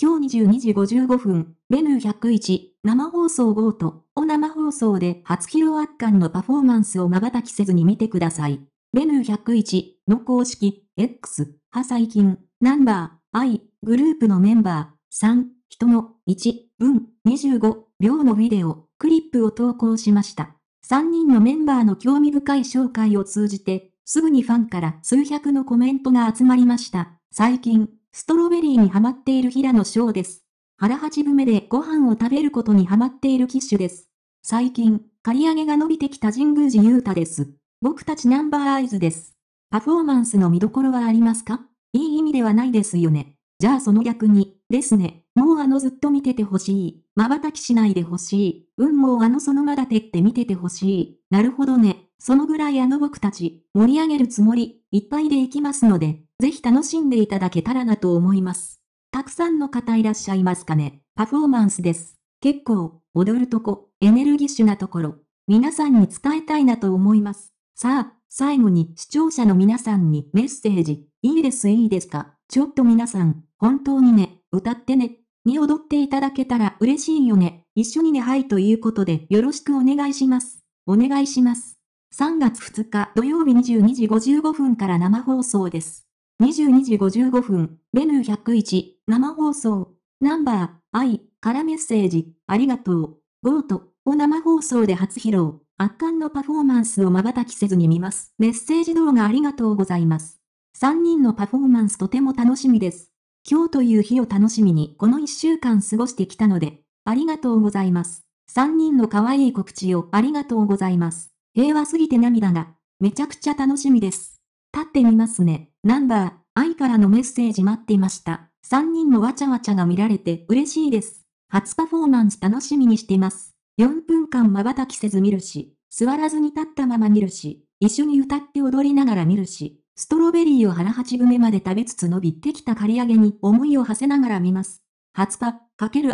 今日22時55分、 Venue101、生放送 GOAT を生放送で初披露圧巻のパフォーマンスを瞬きせずに見てください。 Venue101の公式、X、は最近、ナンバー、I、グループのメンバー、3、人の、1、分、25、秒のビデオ、クリップを投稿しました。3人のメンバーの興味深い紹介を通じて、すぐにファンから数百のコメントが集まりました。最近、ストロベリーにハマっている平野紫耀です。腹八分目でご飯を食べることにハマっている機種です。最近、刈り上げが伸びてきた神宮寺雄太です。僕たちナンバーアイズです。パフォーマンスの見どころはありますか？いい意味ではないですよね。じゃあその逆に、ですね。もうあのずっと見ててほしい。瞬きしないでほしい。うんもうあのそのまだてって見ててほしい。なるほどね。そのぐらいあの僕たち、盛り上げるつもり、いっぱいでいきますので、ぜひ楽しんでいただけたらなと思います。たくさんの方いらっしゃいますかね。パフォーマンスです。結構、踊るとこ、エネルギッシュなところ、皆さんに伝えたいなと思います。さあ、最後に視聴者の皆さんにメッセージ、いいですいいですかちょっと皆さん、本当にね、歌ってね、に踊っていただけたら嬉しいよね。一緒にねはいということでよろしくお願いします。お願いします。3月2日土曜日22時55分から生放送です。22時55分、ベヌー101、生放送、ナンバー、愛、からメッセージ、ありがとう、ゴート、を生放送で初披露、圧巻のパフォーマンスを瞬きせずに見ます。メッセージ動画ありがとうございます。3人のパフォーマンスとても楽しみです。今日という日を楽しみにこの1週間過ごしてきたので、ありがとうございます。3人の可愛い告知をありがとうございます。平和すぎて涙が、めちゃくちゃ楽しみです。立ってみますね。ナンバー、愛からのメッセージ待っていました。3人のわちゃわちゃが見られて嬉しいです。初パフォーマンス楽しみにしてます。4分間瞬きせず見るし、座らずに立ったまま見るし、一緒に歌って踊りながら見るし、ストロベリーを腹八分目まで食べつつ伸びてきた刈り上げに思いを馳せながら見ます。初パ、かける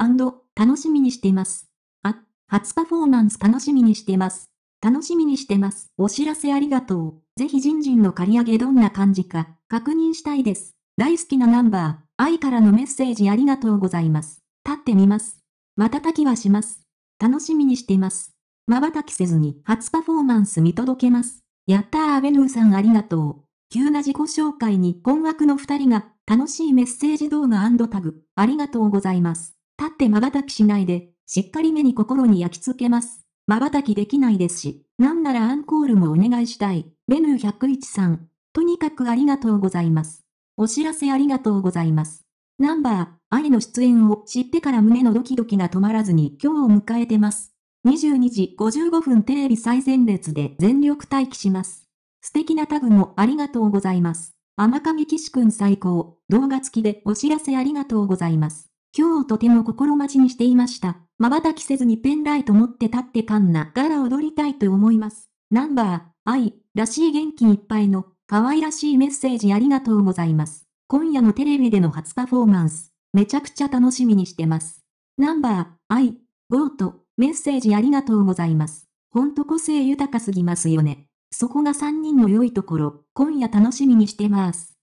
楽しみにしています。あ、初パフォーマンス楽しみにしてます。楽しみにしてます。お知らせありがとう。ぜひジンジンの刈り上げどんな感じか、確認したいです。大好きなナンバー、愛からのメッセージありがとうございます。立ってみます。瞬きはします。楽しみにしてます。瞬きせずに初パフォーマンス見届けます。やったーアベヌーさんありがとう。急な自己紹介に困惑の二人が、楽しいメッセージ動画タグ、ありがとうございます。立って瞬きしないで、しっかり目に心に焼き付けます。瞬きできないですし、なんならアンコールもお願いしたい。ベヌー101さん。とにかくありがとうございます。お知らせありがとうございます。ナンバー、愛の出演を知ってから胸のドキドキが止まらずに今日を迎えてます。22時55分テレビ最前列で全力待機します。素敵なタグもありがとうございます。甘神騎士くん最高。動画付きでお知らせありがとうございます。今日とても心待ちにしていました。瞬きせずにペンライト持って立ってカンナ柄踊りたいと思います。ナンバー、愛、らしい元気いっぱいの、可愛らしいメッセージありがとうございます。今夜のテレビでの初パフォーマンス、めちゃくちゃ楽しみにしてます。ナンバー、愛、ゴート、メッセージありがとうございます。ほんと個性豊かすぎますよね。そこが3人の良いところ、今夜楽しみにしてます。